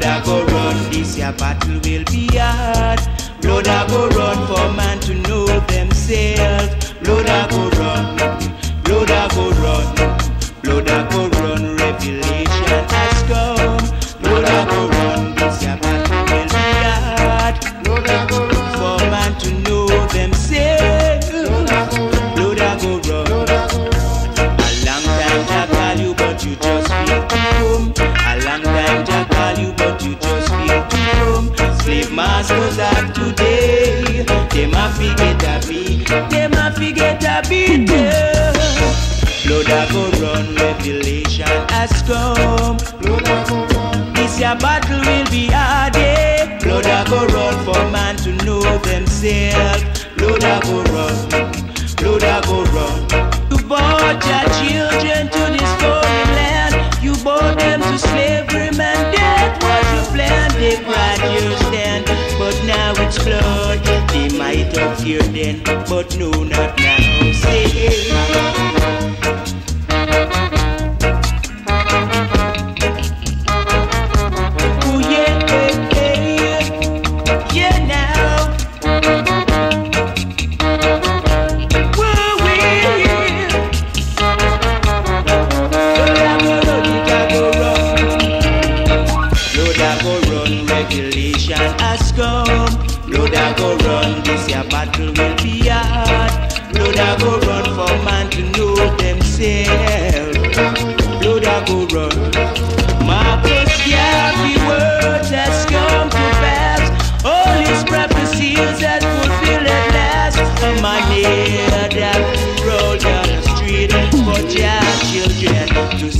Blood a go run, this your battle will be hard. Blood a go run for masters of today, them a forget a beat, them a forget a beat. Blood a go run, revelation has come. This your battle will be hard, yeah. Blood a go run for man to know themselves. Blood a go run, blood a go run. You brought your children to this foreign land. You brought them to slavery, have then, but no, not now. Say, that roll down the street for your children to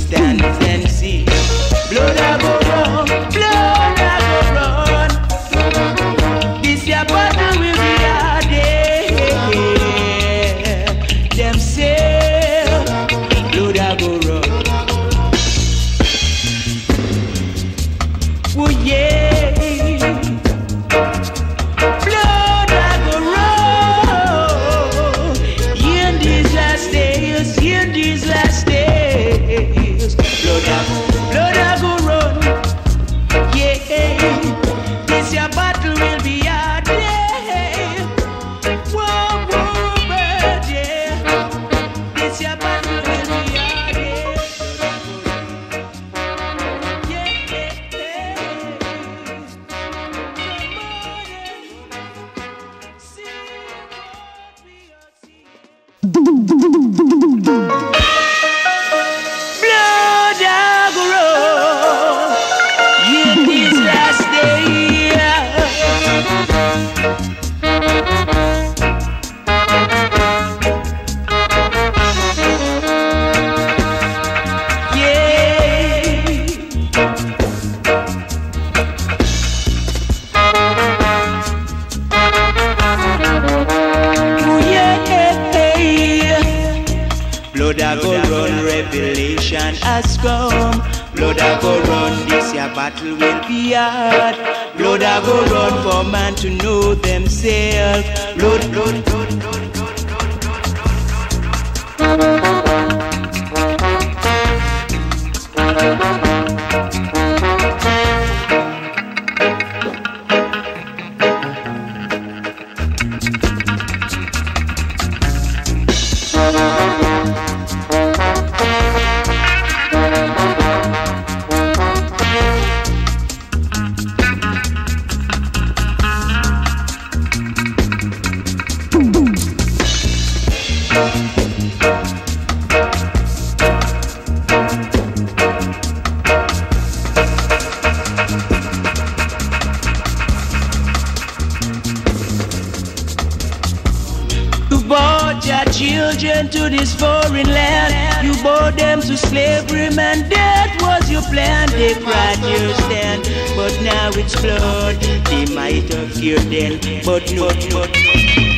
battle will be revelation has come. Blood a go run, this your battle will be hard. Blood a go run for man to know themselves. Blood, blood, blood, blood, blood, blood, blood. You your children to this foreign land. You brought them to slavery, man. That was your plan. They cried your stand, but now it's blood. They might have feared then, but no, no.